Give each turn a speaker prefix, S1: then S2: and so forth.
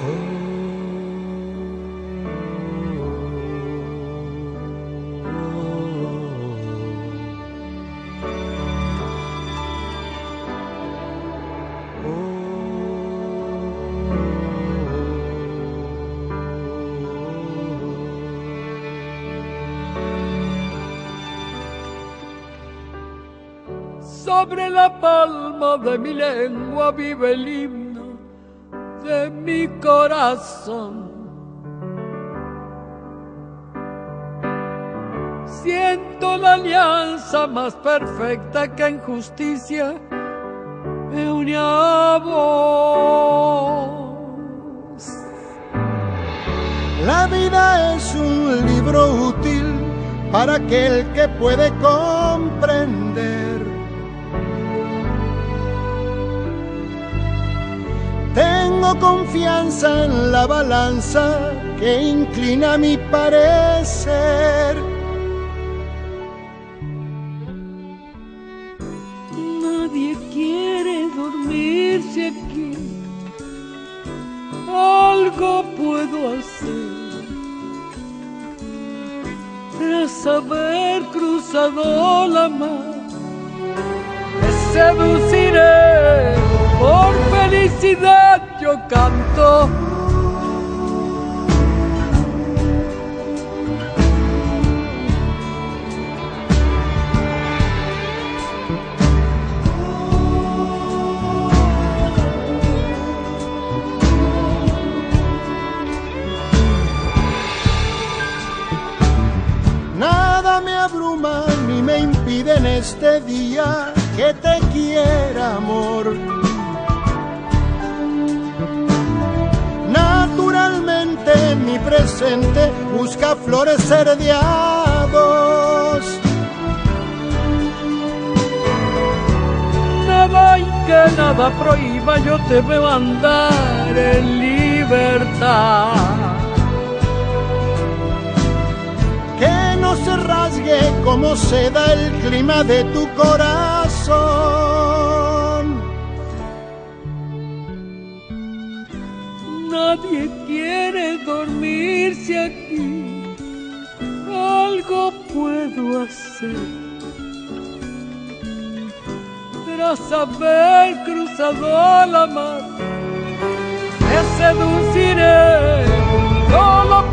S1: sobre la palma de mi lengua vive el de mi corazón. Siento la alianza más perfecta que en justicia me une a vos.
S2: La vida es un libro útil para aquel que puede comprender. Tengo confianza en la balanza que inclina mi parecer.
S1: Nadie quiere dormirse aquí. Algo puedo hacer tras haber cruzado la mar. Te seduciré, felicidad yo canto.
S2: Nada me abruma ni me impide en este día que te quiera, amor. Mi presente busca florecer de a dos.
S1: Nada y que nada prohíba, yo te veo andar en libertad.
S2: Que no se rasgue como se da el clima de tu corazón.
S1: Dormirse aquí. Algo puedo hacer. Tras haber cruzado la mar, te seduciré solo